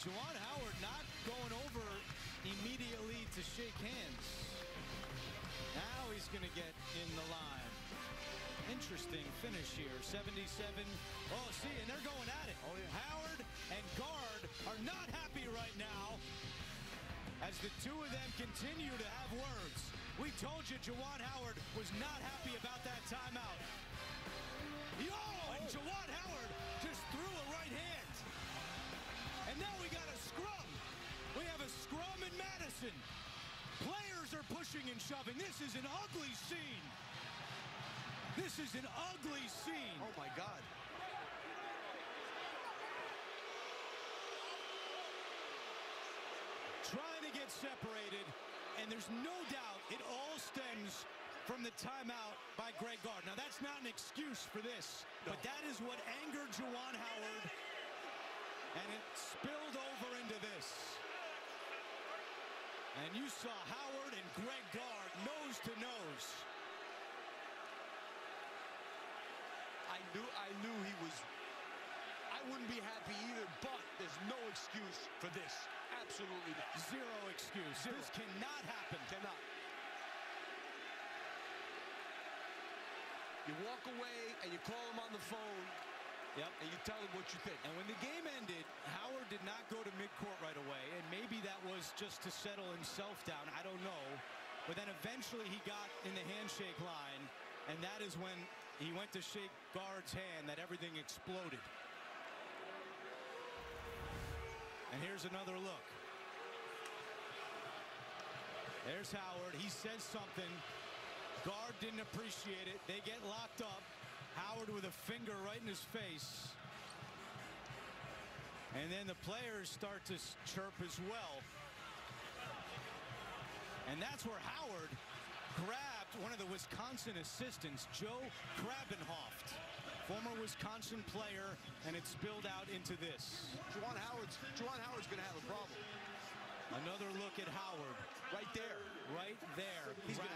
Juwan Howard not going over immediately to shake hands. Now he's going to get in the line. Interesting finish here. 77. Oh, see, and they're going at it. Oh, yeah. Howard and Gard are not happy right now as the two of them continue to have words. We told you Juwan Howard was not happy about that timeout. Players are pushing and shoving. This is an ugly scene. This is an ugly scene. Oh my God. trying to get separated, and there's no doubt it all stems from the timeout by Greg Gard. Now, that's not an excuse for this, No. but that is what angered Juwan Howard, and it spilled over into this. And you saw Howard and Greg Gard nose to nose. I knew I knew he was I wouldn't be happy either, but there's no excuse for this. Absolutely not. Zero excuse. Zero. This cannot happen. Cannot. You walk away and you call him on the phone Yep. and you tell him what you think. And when the game ended, Howard did not go to midcourt right away, and maybe that was just to settle himself down. I don't know. But then eventually he got in the handshake line, and that is when he went to shake Gard's hand that everything exploded. And here's another look. There's Howard. He says something. Gard didn't appreciate it. They get locked up. Howard with a finger right in his face. And then the players start to chirp as well. And that's where Howard grabbed one of the Wisconsin assistants, Joe Krabbenhoft, former Wisconsin player, and it spilled out into this. Juwan Howard's Juwan Howard's gonna have a problem. Another look at Howard, Right there. right there, He's gonna.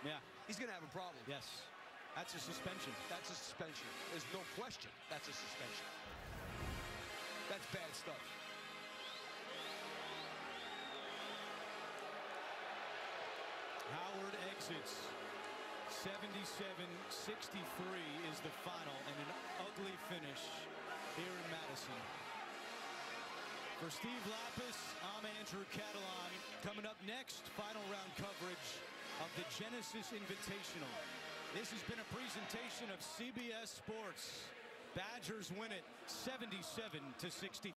Yeah, He's gonna have a problem. yes. That's a suspension. That's a suspension. There's no question. That's a suspension. That's bad stuff. Howard exits. 77-63 is the final and an ugly finish here in Madison. For Steve Lappas, I'm Andrew Catalon. Coming up next, final round coverage of the Genesis Invitational. This has been a presentation of CBS Sports. Badgers win it 77 to 63.